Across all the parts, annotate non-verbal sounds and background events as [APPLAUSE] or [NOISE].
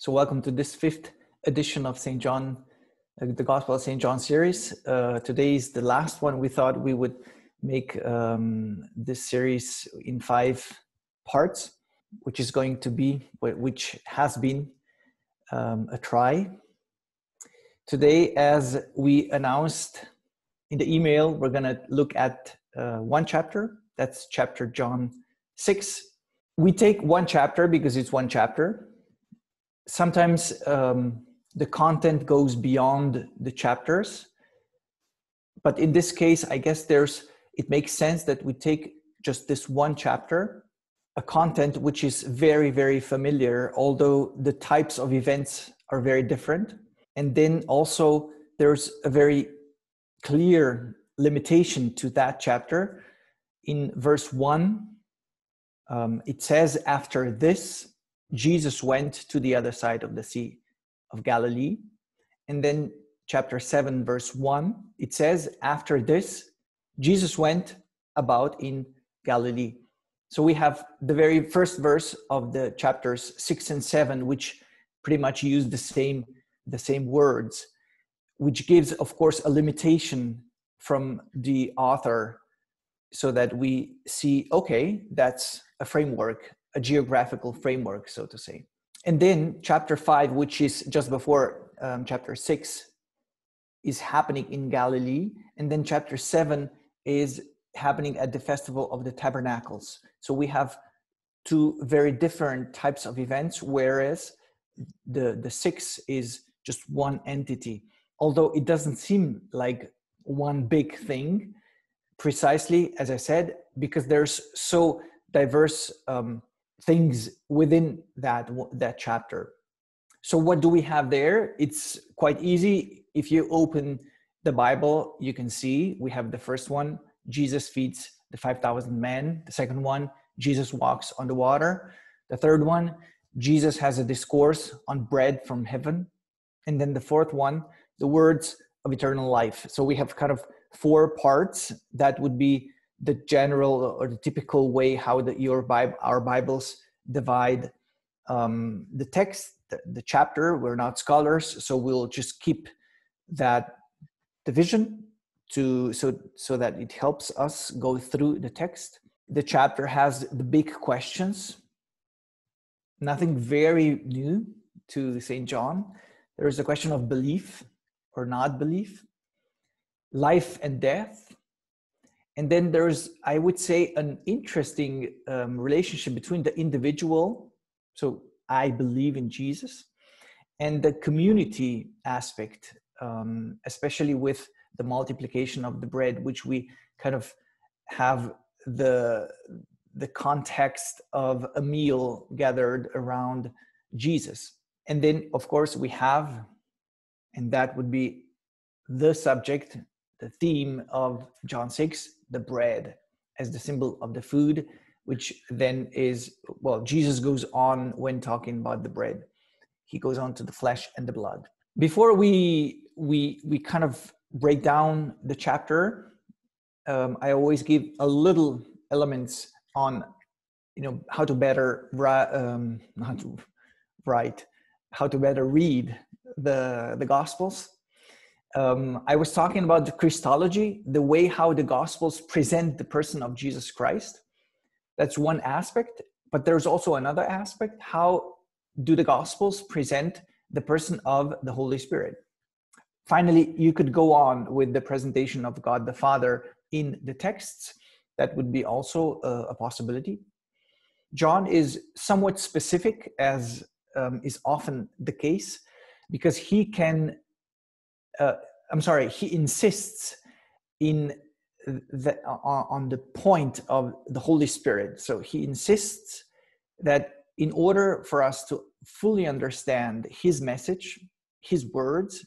So, welcome to this fifth edition of St. John, uh, the Gospel of St. John series. Uh, today is the last one. We thought we would make um, this series in five parts, which is going to be, which has been um, a try. Today, as we announced in the email, we're going to look at uh, one chapter. That's chapter John 6. We take one chapter because it's one chapter sometimes um, the content goes beyond the chapters but in this case i guess there's it makes sense that we take just this one chapter a content which is very very familiar although the types of events are very different. And then also there's a very clear limitation to that chapter. In verse 1 um, it says after this Jesus went to the other side of the Sea of Galilee. And then, chapter 7, verse 1, it says, After this, Jesus went about in Galilee. So we have the very first verse of the chapters 6 and 7, which pretty much use the same, the same words, which gives, of course, a limitation from the author so that we see okay that's a framework a geographical framework, so to say. And then chapter five, which is just before um, chapter six, is happening in Galilee. And then chapter seven is happening at the festival of the tabernacles. So we have two very different types of events, whereas the, the six is just one entity. Although it doesn't seem like one big thing, precisely as I said, because there's so diverse um, things within that that chapter. So what do we have there? It's quite easy. If you open the bible you can see we have the first one jesus feeds the 5000 men. The second one jesus walks on the water. The third one jesus has a discourse on bread from heaven. And then the fourth one the words of eternal life. So we have kind of four parts that would be the general or the typical way how the, your Bible, our Bibles divide um, the text, the, the chapter. We're not scholars, so we'll just keep that division to so so that it helps us go through the text. The chapter has the big questions. Nothing very new to St. John. There is a question of belief or not belief, life and death, and then there's i would say an interesting um, relationship between the individual so i believe in jesus and the community aspect um, especially with the multiplication of the bread which we kind of have the the context of a meal gathered around jesus. And then of course we have and that would be the subject the theme of john 6 the bread as the symbol of the food, which then is, well, Jesus goes on when talking about the bread. He goes on to the flesh and the blood. Before we we we kind of break down the chapter, um, I always give a little elements on, you know, how to better um, how to write, how to better read the the Gospels um, I was talking about the Christology, the way how the Gospels present the person of Jesus Christ. That's one aspect, but there's also another aspect. How do the Gospels present the person of the Holy Spirit? Finally, you could go on with the presentation of God the Father in the texts. That would be also a, a possibility. John is somewhat specific, as um, is often the case, because he can uh, I'm sorry, he insists in the, on the point of the Holy Spirit. So he insists that in order for us to fully understand his message, his words,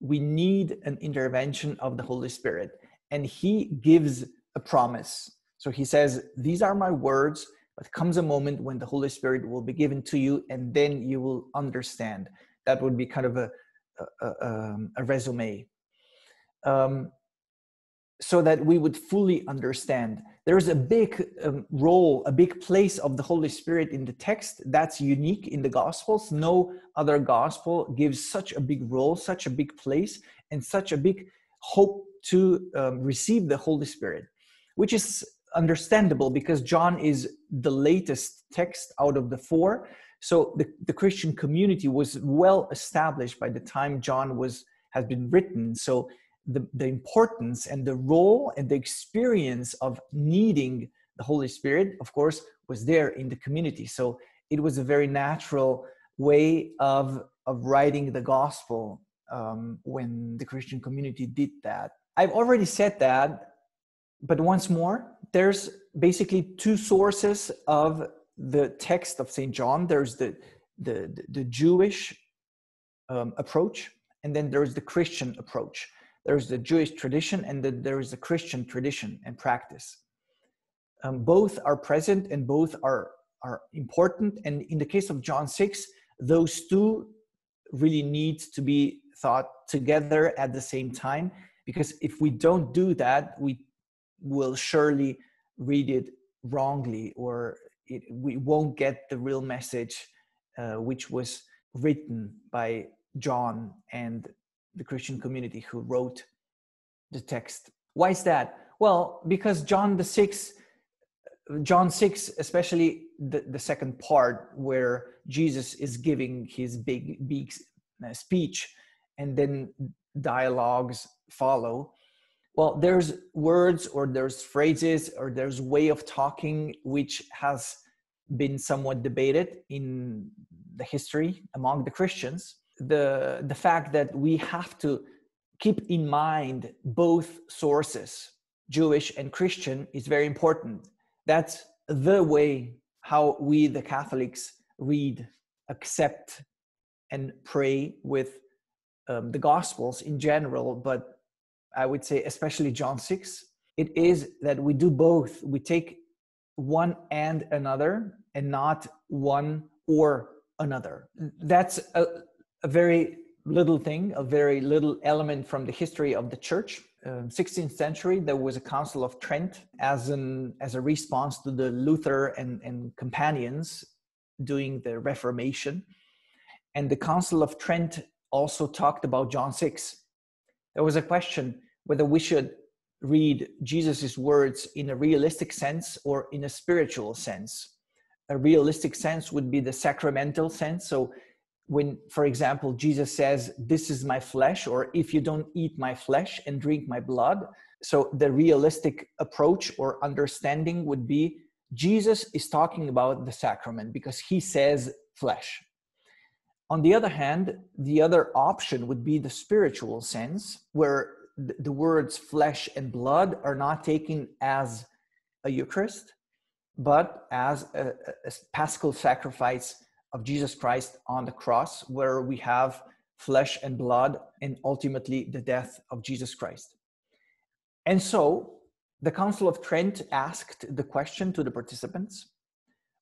we need an intervention of the Holy Spirit. And he gives a promise. So he says, These are my words, but comes a moment when the Holy Spirit will be given to you, and then you will understand. That would be kind of a, a, um, a resume. Um, so that we would fully understand. There is a big um, role, a big place of the Holy Spirit in the text that's unique in the Gospels. No other Gospel gives such a big role, such a big place, and such a big hope to um, receive the Holy Spirit, which is understandable because John is the latest text out of the four. So the, the Christian community was well established by the time John was has been written. So the, the importance and the role and the experience of needing the Holy Spirit, of course, was there in the community. So it was a very natural way of, of writing the gospel um, when the Christian community did that. I've already said that, but once more, there's basically two sources of the text of St. John. There's the, the, the Jewish um, approach, and then there's the Christian approach there's the Jewish tradition and then there is the Christian tradition and practice. Um, both are present and both are, are important. And in the case of John 6, those two really need to be thought together at the same time because if we don't do that, we will surely read it wrongly or it, we won't get the real message uh, which was written by John and the Christian community who wrote the text. Why is that? Well, because John the sixth, John six, especially the, the second part where Jesus is giving his big big uh, speech, and then dialogues follow. Well, there's words or there's phrases or there's way of talking which has been somewhat debated in the history among the Christians. The the fact that we have to keep in mind both sources jewish and christian is very important. That's the way how we the catholics read accept and pray with um, the gospels in general but i would say especially john 6 it is that we do both we take one and another and not one or another that's a, a very little thing, a very little element from the history of the church. Um, 16th century, there was a Council of Trent as an as a response to the Luther and, and companions doing the Reformation, and the Council of Trent also talked about John 6. There was a question whether we should read Jesus' words in a realistic sense or in a spiritual sense. A realistic sense would be the sacramental sense, so when for example jesus says this is my flesh or if you don't eat my flesh and drink my blood. So the realistic approach or understanding would be jesus is talking about the sacrament because he says flesh. On the other hand the other option would be the spiritual sense where the words flesh and blood are not taken as a eucharist but as a, a paschal sacrifice of Jesus Christ on the cross, where we have flesh and blood and ultimately the death of Jesus Christ. And so the Council of Trent asked the question to the participants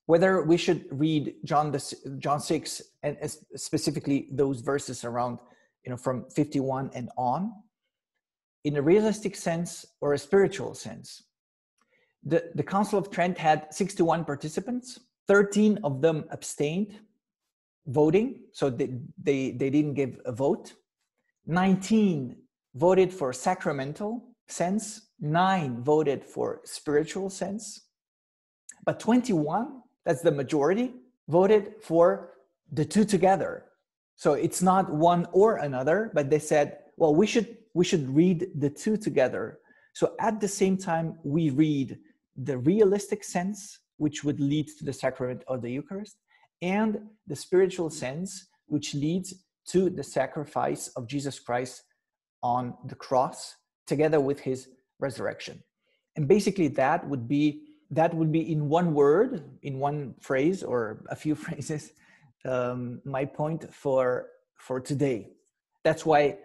whether we should read John, the, John 6 and specifically those verses around, you know, from 51 and on in a realistic sense or a spiritual sense. The, the Council of Trent had 61 participants 13 of them abstained voting, so they, they, they didn't give a vote. 19 voted for sacramental sense, nine voted for spiritual sense, but 21, that's the majority, voted for the two together. So it's not one or another, but they said, well, we should we should read the two together. So at the same time, we read the realistic sense which would lead to the sacrament of the Eucharist, and the spiritual sense, which leads to the sacrifice of Jesus Christ on the cross together with his resurrection. And basically that would be that would be in one word, in one phrase or a few [LAUGHS] phrases, um, my point for for today. That's why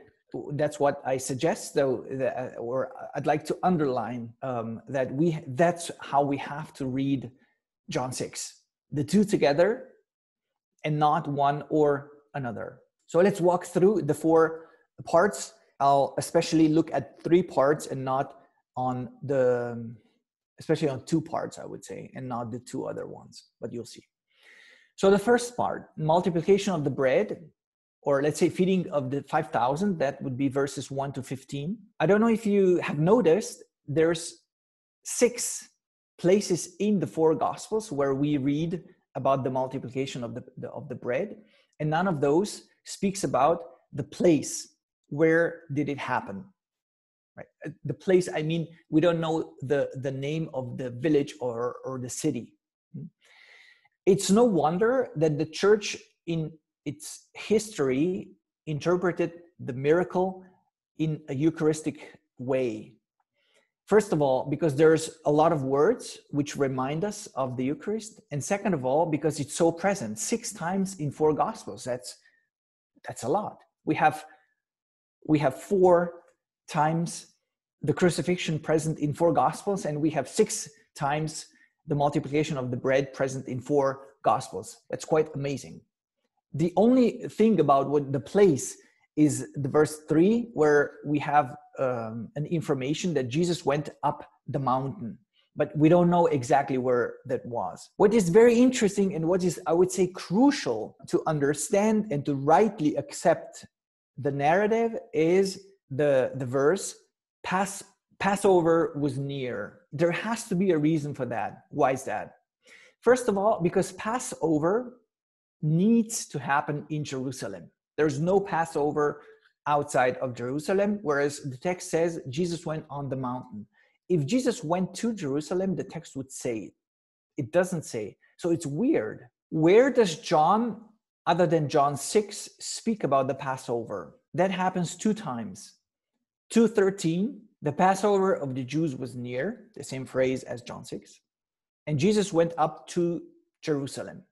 that's what I suggest, though, that, uh, or uh, I'd like to underline um, that we that's how we have to read John 6. The two together and not one or another. So let's walk through the four parts. I'll especially look at three parts and not on the, um, especially on two parts, I would say, and not the two other ones, but you'll see. So the first part, multiplication of the bread, or let's say feeding of the 5,000, that would be verses 1 to 15. I don't know if you have noticed, there's six places in the four gospels where we read about the multiplication of the, the, of the bread and none of those speaks about the place where did it happen right uh, the place i mean we don't know the the name of the village or or the city hmm? it's no wonder that the church in its history interpreted the miracle in a eucharistic way First of all, because there's a lot of words which remind us of the Eucharist, and second of all, because it's so present six times in four Gospels. That's that's a lot. We have we have four times the crucifixion present in four Gospels, and we have six times the multiplication of the bread present in four Gospels. That's quite amazing. The only thing about what the place is the verse 3 where we have um, an information that jesus went up the mountain but we don't know exactly where that was. What is very interesting and what is i would say crucial to understand and to rightly accept the narrative is the the verse pass passover was near. There has to be a reason for that. Why is that? First of all because passover needs to happen in jerusalem there's no Passover outside of Jerusalem, whereas the text says Jesus went on the mountain. If Jesus went to Jerusalem, the text would say it. It doesn't say. So it's weird. Where does John, other than John 6, speak about the Passover? That happens two times. 213, the Passover of the Jews was near, the same phrase as John 6. And Jesus went up to Jerusalem.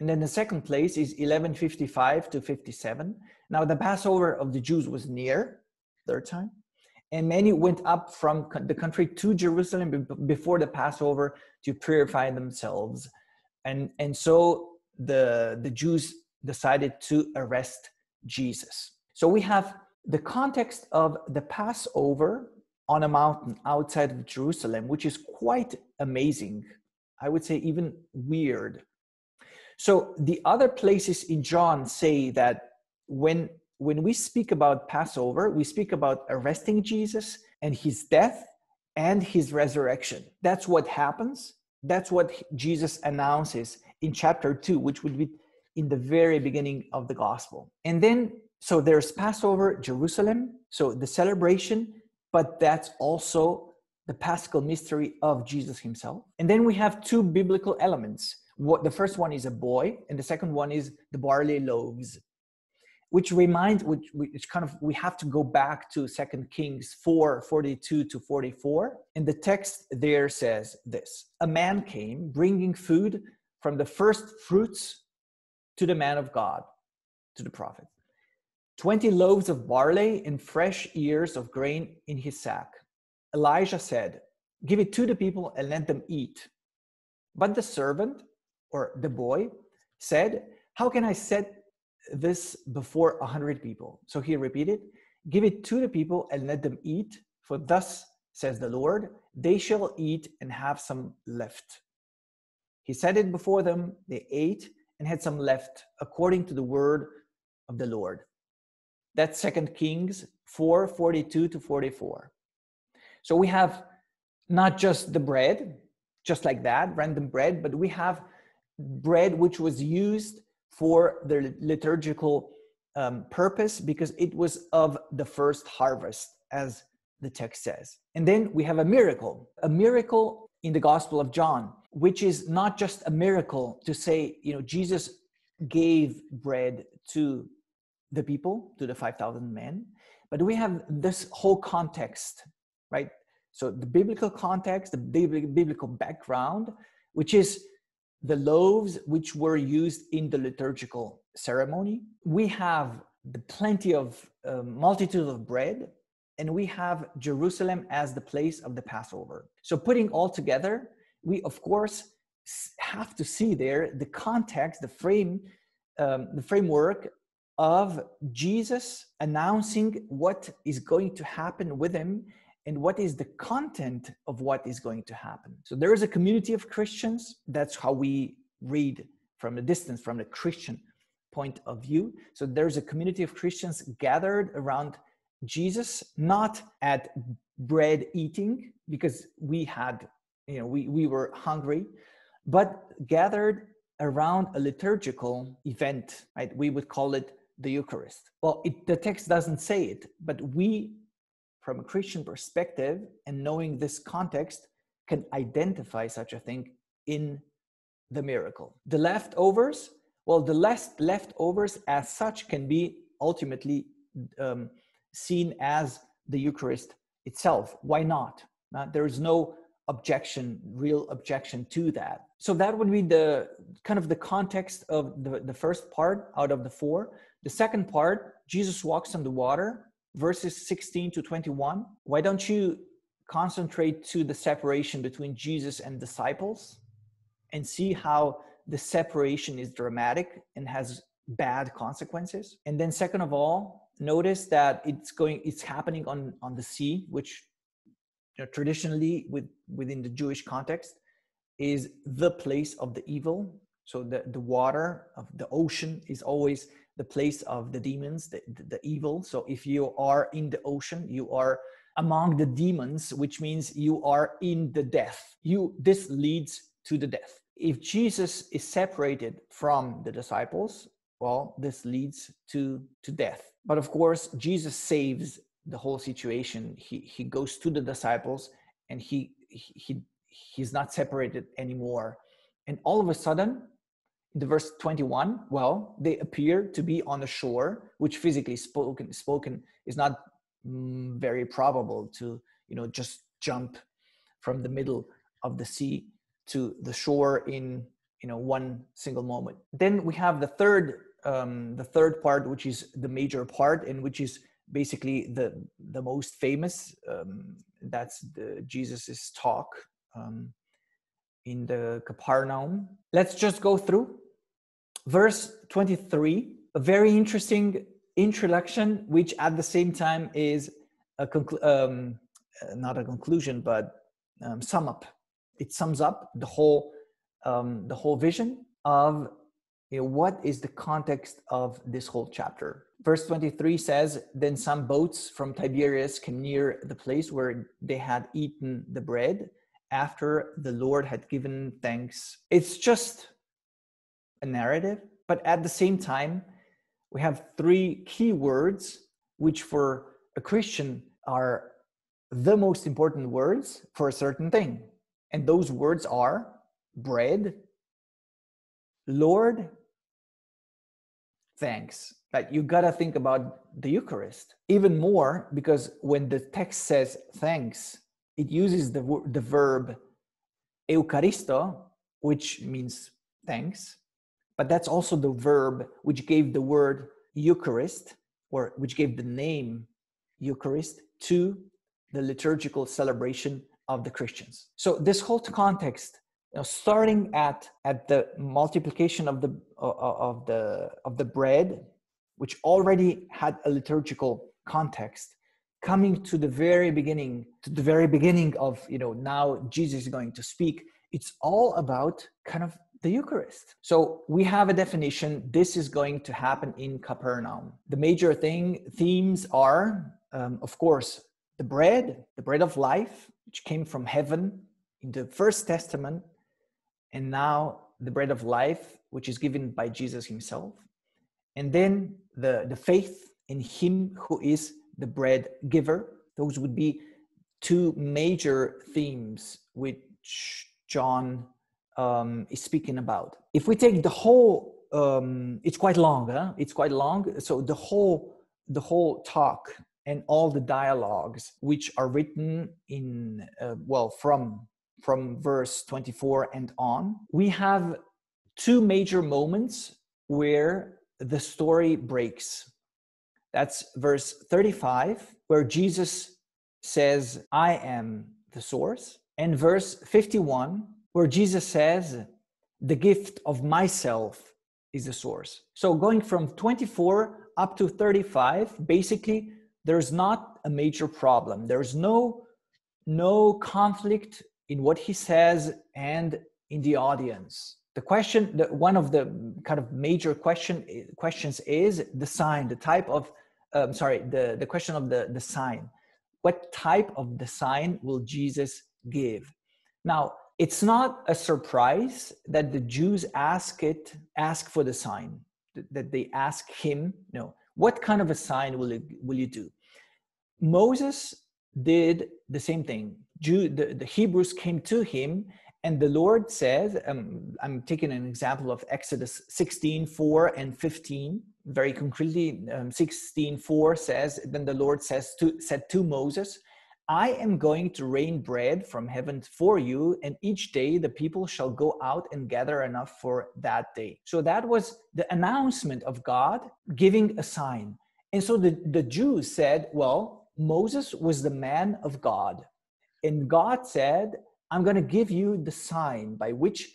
And then the second place is 1155 to 57. Now the Passover of the Jews was near, third time. And many went up from the country to Jerusalem before the Passover to purify themselves. And, and so the, the Jews decided to arrest Jesus. So we have the context of the Passover on a mountain outside of Jerusalem, which is quite amazing. I would say even weird so the other places in John say that when when we speak about Passover, we speak about arresting Jesus and his death and his resurrection. That's what happens. That's what Jesus announces in chapter 2, which would be in the very beginning of the gospel. And then, so there's Passover, Jerusalem, so the celebration, but that's also the paschal mystery of Jesus himself. And then we have two biblical elements what the first one is a boy and the second one is the barley loaves which reminds which, which kind of we have to go back to second kings 4 42 to 44 and the text there says this a man came bringing food from the first fruits to the man of god to the prophet. 20 loaves of barley and fresh ears of grain in his sack. Elijah said give it to the people and let them eat but the servant or the boy said, How can I set this before a hundred people? So he repeated, Give it to the people and let them eat, for thus says the Lord, they shall eat and have some left. He set it before them, they ate and had some left, according to the word of the Lord. That's Second Kings 4 42 to 44. So we have not just the bread, just like that, random bread, but we have bread which was used for the liturgical um, purpose because it was of the first harvest, as the text says. And then we have a miracle, a miracle in the Gospel of John, which is not just a miracle to say, you know, Jesus gave bread to the people, to the 5,000 men, but we have this whole context, right? So the biblical context, the biblical background, which is the loaves which were used in the liturgical ceremony. We have the plenty of uh, multitude of bread, and we have Jerusalem as the place of the Passover. So, putting all together, we of course have to see there the context, the frame, um, the framework of Jesus announcing what is going to happen with him and what is the content of what is going to happen. So there is a community of Christians. That's how we read from a distance, from the Christian point of view. So there's a community of Christians gathered around Jesus, not at bread eating, because we had, you know, we, we were hungry, but gathered around a liturgical event, right? We would call it the Eucharist. Well, it, the text doesn't say it, but we, from a Christian perspective, and knowing this context, can identify such a thing in the miracle. The leftovers, well, the last leftovers as such can be ultimately um, seen as the Eucharist itself. Why not? Uh, there is no objection, real objection to that. So that would be the kind of the context of the, the first part out of the four. The second part, Jesus walks on the water, verses 16 to 21. Why don't you concentrate to the separation between Jesus and disciples and see how the separation is dramatic and has bad consequences? And then second of all, notice that it's going it's happening on on the sea, which you know, traditionally with within the Jewish context is the place of the evil. So the, the water of the ocean is always the place of the demons, the, the, the evil. So if you are in the ocean, you are among the demons, which means you are in the death. You this leads to the death. If Jesus is separated from the disciples, well, this leads to to death. But of course, Jesus saves the whole situation. He he goes to the disciples and he he he's not separated anymore. And all of a sudden, the verse 21 well they appear to be on the shore which physically spoken spoken is not mm, very probable to you know just jump from the middle of the sea to the shore in you know one single moment then we have the third um, the third part which is the major part and which is basically the the most famous um, that's the jesus's talk um, in the Capernaum. Let's just go through verse 23, a very interesting introduction, which at the same time is a conclu- um, uh, not a conclusion, but um, sum up. It sums up the whole um, the whole vision of you know, what is the context of this whole chapter. Verse 23 says, Then some boats from Tiberias came near the place where they had eaten the bread after the Lord had given thanks. It's just a narrative, but at the same time, we have three key words, which for a Christian are the most important words for a certain thing. And those words are bread, Lord, thanks. That you gotta think about the Eucharist even more because when the text says thanks, it uses the, the verb eucharisto, which means thanks, but that's also the verb which gave the word Eucharist, or which gave the name Eucharist to the liturgical celebration of the Christians. So this whole context, you know, starting at at the multiplication of the of the of the bread, which already had a liturgical context, coming to the very beginning, to the very beginning of you know now Jesus is going to speak. It's all about kind of the Eucharist. So we have a definition. This is going to happen in Capernaum. The major thing themes are, um, of course, the bread, the bread of life, which came from heaven in the First Testament, and now the bread of life, which is given by Jesus Himself, and then the the faith in Him who is the bread giver. Those would be two major themes which John um, is speaking about. If we take the whole, um, it's quite long. Huh? It's quite long. So the whole the whole talk and all the dialogues which are written in uh, well from from verse 24 and on we have two major moments where the story breaks that's verse 35 where jesus says i am the source and verse 51 where Jesus says, the gift of myself is the source. So going from 24 up to 35, basically, there's not a major problem. There's no no conflict in what he says and in the audience. The question, the, one of the kind of major question questions is the sign, the type of, um, sorry, the, the question of the, the sign. What type of the sign will Jesus give? Now, it's not a surprise that the Jews ask it, ask for the sign, that they ask him, no, what kind of a sign will, it, will you do? Moses did the same thing. Jew, the, the Hebrews came to him and the Lord says, um, I'm taking an example of Exodus 16, 4 and 15. Very concretely, um, 16, 4 says, Then the Lord says to, said to Moses, I am going to rain bread from heaven for you, and each day the people shall go out and gather enough for that day. So that was the announcement of God giving a sign. And so the, the Jews said, Well, Moses was the man of God. And God said, I'm going to give you the sign by which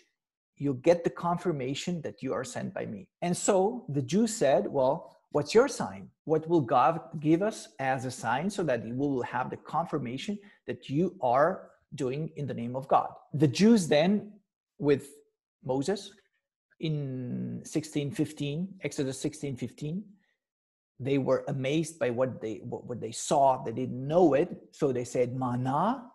you get the confirmation that you are sent by me. And so the Jews said, Well, what's your sign? What will God give us as a sign so that we will have the confirmation that you are doing in the name of God? The Jews then, with Moses in 1615, Exodus 1615, they were amazed by what they what, they saw. They didn't know it, so they said, "Manna."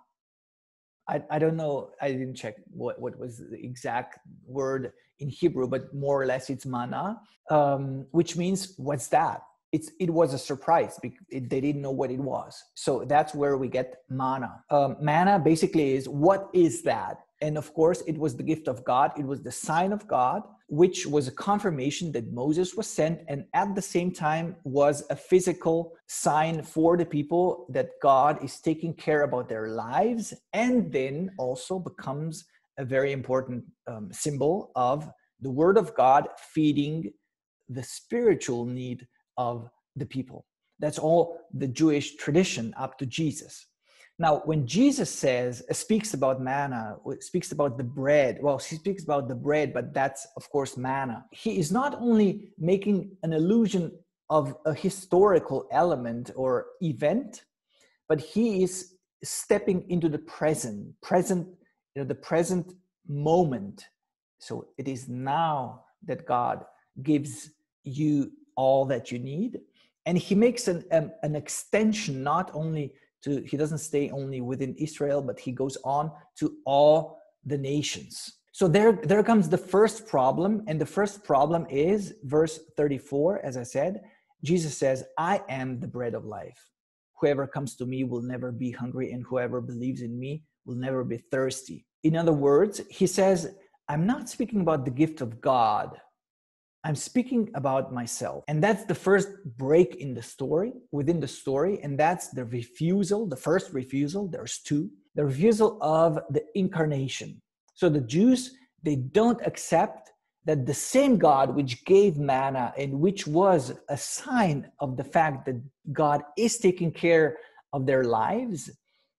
I, I don't know. I didn't check what, what was the exact word in Hebrew, but more or less it's manna, um, which means what's that? It's it was a surprise. It, they didn't know what it was. So that's where we get manna. Um, manna basically is what is that? And of course, it was the gift of God. It was the sign of God which was a confirmation that Moses was sent and at the same time was a physical sign for the people that God is taking care about their lives and then also becomes a very important um, symbol of the word of God feeding the spiritual need of the people. That's all the Jewish tradition up to Jesus. Now, when Jesus says, uh, speaks about manna, speaks about the bread, well, he speaks about the bread, but that's, of course, manna. He is not only making an allusion of a historical element or event, but he is stepping into the present, present, you know, the present moment. So it is now that God gives you all that you need. And he makes an, um, an extension not only to he doesn't stay only within Israel, but he goes on to all the nations. So there, there comes the first problem, and the first problem is verse 34, as I said. Jesus says, I am the bread of life. Whoever comes to me will never be hungry, and whoever believes in me will never be thirsty. In other words, he says, I'm not speaking about the gift of God, I'm speaking about myself. And that's the first break in the story, within the story. And that's the refusal, the first refusal. There's two the refusal of the incarnation. So the Jews, they don't accept that the same God which gave manna and which was a sign of the fact that God is taking care of their lives,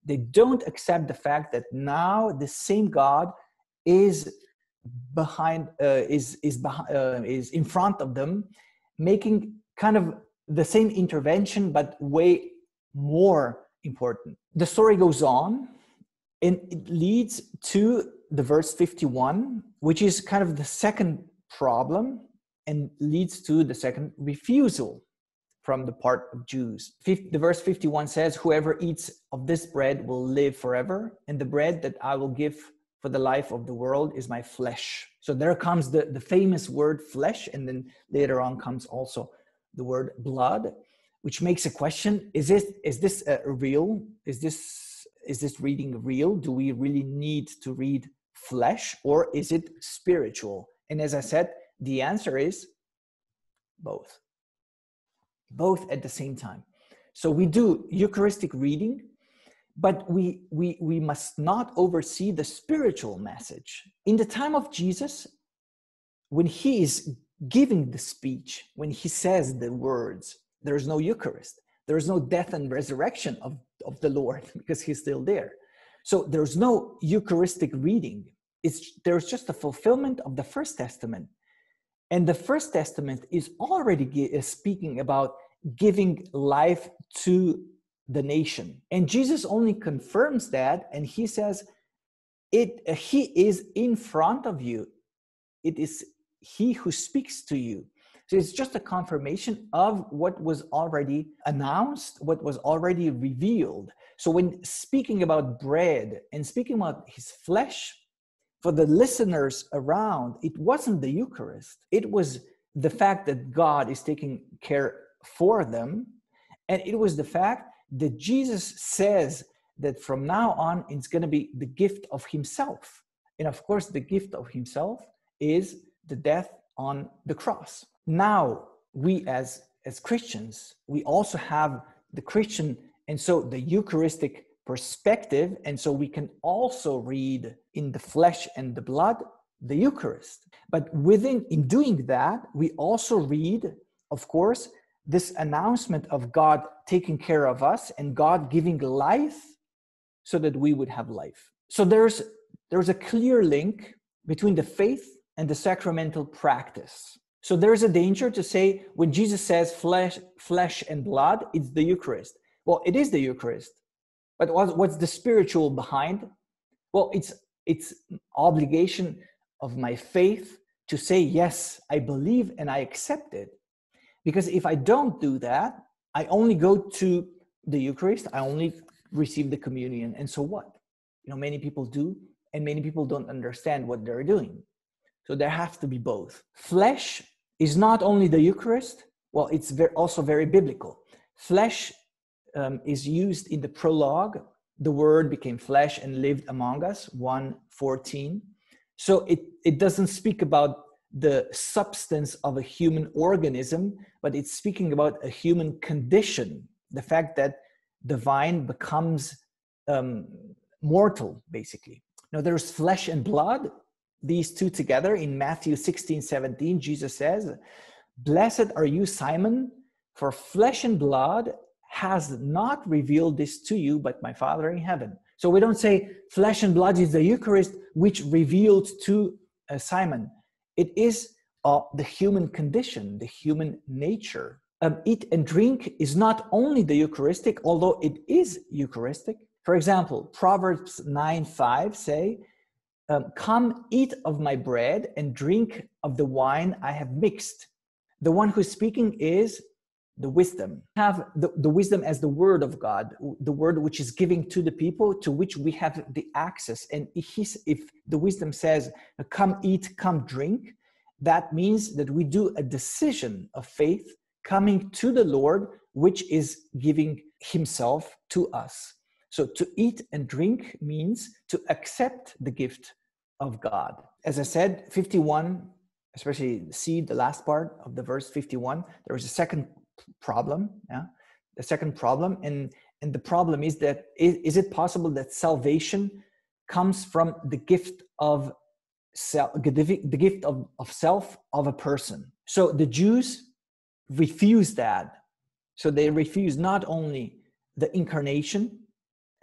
they don't accept the fact that now the same God is behind uh, is is behind, uh, is in front of them making kind of the same intervention but way more important the story goes on and it leads to the verse 51 which is kind of the second problem and leads to the second refusal from the part of Jews. The verse 51 says, Whoever eats of this bread will live forever, and the bread that I will give for the life of the world is my flesh. So there comes the, the famous word flesh, and then later on comes also the word blood, which makes a question: Is this is this uh, real? Is this is this reading real? Do we really need to read flesh, or is it spiritual? And as I said, the answer is both. Both at the same time. So we do Eucharistic reading but we, we, we must not oversee the spiritual message. In the time of Jesus, when he is giving the speech, when he says the words, there is no Eucharist, there is no death and resurrection of, of the Lord [LAUGHS] because he's still there. So there's no Eucharistic reading. It's, there's just a fulfillment of the First Testament. And the First Testament is already speaking about giving life to the nation. And Jesus only confirms that, and he says, it, He is in front of you. It is He who speaks to you. So it's just a confirmation of what was already announced, what was already revealed. So when speaking about bread and speaking about his flesh, for the listeners around, it wasn't the Eucharist. It was the fact that God is taking care for them. And it was the fact that Jesus says that from now on, it's going to be the gift of himself. And of course, the gift of himself is the death on the cross. Now, we as, as Christians, we also have the Christian and so the Eucharistic perspective. And so we can also read in the flesh and the blood the Eucharist. But within, in doing that, we also read, of course, this announcement of God taking care of us and God giving life so that we would have life. So there's there's a clear link between the faith and the sacramental practice. So there's a danger to say when Jesus says flesh, flesh and blood, it's the Eucharist. Well, it is the Eucharist, but what's the spiritual behind? Well, it's it's obligation of my faith to say yes, I believe and I accept it. Because if I don't do that, I only go to the Eucharist, I only receive the communion, and so what? You know, many people do, and many people don't understand what they're doing. So there have to be both. Flesh is not only the Eucharist, well, it's very, also very biblical. Flesh um, is used in the prologue. The word became flesh and lived among us, 114. So it, it doesn't speak about the substance of a human organism, but it's speaking about a human condition, the fact that the vine becomes um, mortal, basically. Now, there's flesh and blood, these two together in Matthew 16 17. Jesus says, Blessed are you, Simon, for flesh and blood has not revealed this to you, but my Father in heaven. So we don't say flesh and blood is the Eucharist, which revealed to uh, Simon. It is uh, the human condition, the human nature. Um, eat and drink is not only the Eucharistic, although it is Eucharistic. For example, Proverbs 9 5 say, um, Come eat of my bread and drink of the wine I have mixed. The one who's speaking is the wisdom. Have the, the wisdom as the word of God, the word which is giving to the people to which we have the access. And if, if the wisdom says, Come eat, come drink, that means that we do a decision of faith coming to the Lord, which is giving Himself to us. So to eat and drink means to accept the gift of God. As I said, 51, especially see the last part of the verse 51, there is a second problem. Yeah, the second problem, and and the problem is that is, is it possible that salvation comes from the gift of self, the gift of, of self of a person? So the Jews refuse that. So they refuse not only the incarnation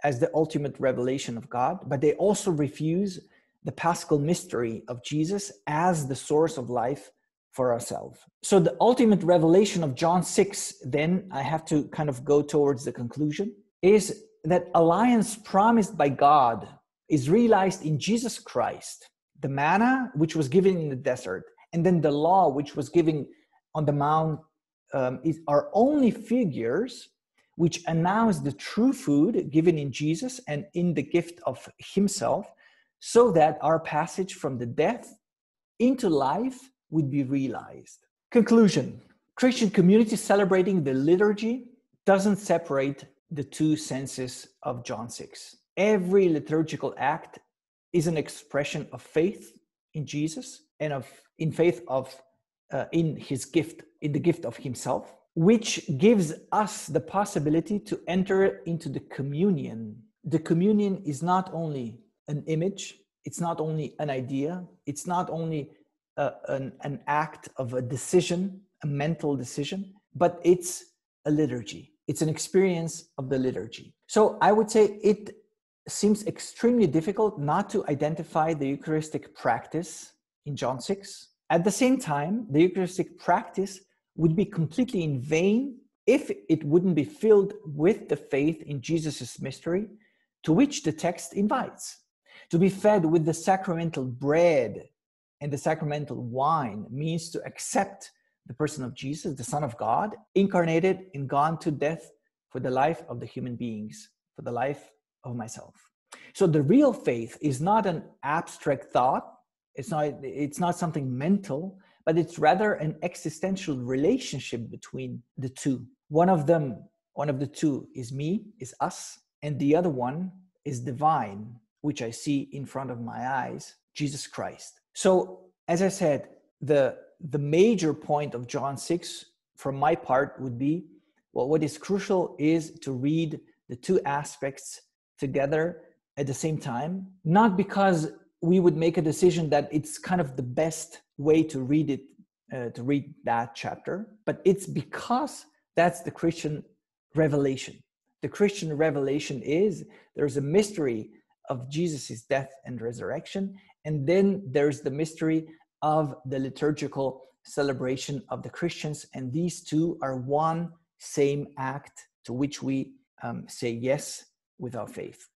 as the ultimate revelation of God, but they also refuse the paschal mystery of Jesus as the source of life for ourselves. So the ultimate revelation of John 6, then I have to kind of go towards the conclusion, is that alliance promised by God is realized in Jesus Christ. The manna, which was given in the desert, and then the law, which was given on the mount um, is, are only figures which announce the true food given in Jesus and in the gift of Himself, so that our passage from the death into life would be realized. Conclusion Christian community celebrating the liturgy doesn't separate the two senses of John 6. Every liturgical act is an expression of faith in Jesus and of in faith of uh, in his gift in the gift of himself, which gives us the possibility to enter into the communion. The communion is not only an image, it's not only an idea, it's not only an, an act of a decision, a mental decision, but it's a liturgy. It's an experience of the liturgy. So I would say it seems extremely difficult not to identify the Eucharistic practice in John 6 at the same time, the Eucharistic practice would be completely in vain if it wouldn't be filled with the faith in Jesus' mystery, to which the text invites. To be fed with the sacramental bread and the sacramental wine means to accept the person of Jesus, the Son of God, incarnated and gone to death for the life of the human beings, for the life of myself. So the real faith is not an abstract thought, it's not, it's not something mental, but it's rather an existential relationship between the two. One of them, one of the two is me, is us, and the other one is divine, which I see in front of my eyes, Jesus Christ. So, as I said, the the major point of John 6 from my part would be well, what is crucial is to read the two aspects together at the same time, not because we would make a decision that it's kind of the best way to read it, uh, to read that chapter, but it's because that's the Christian revelation. The Christian revelation is there's a mystery of Jesus' death and resurrection, and then there's the mystery of the liturgical celebration of the Christians. And these two are one same act to which we um, say yes with our faith.